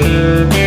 Música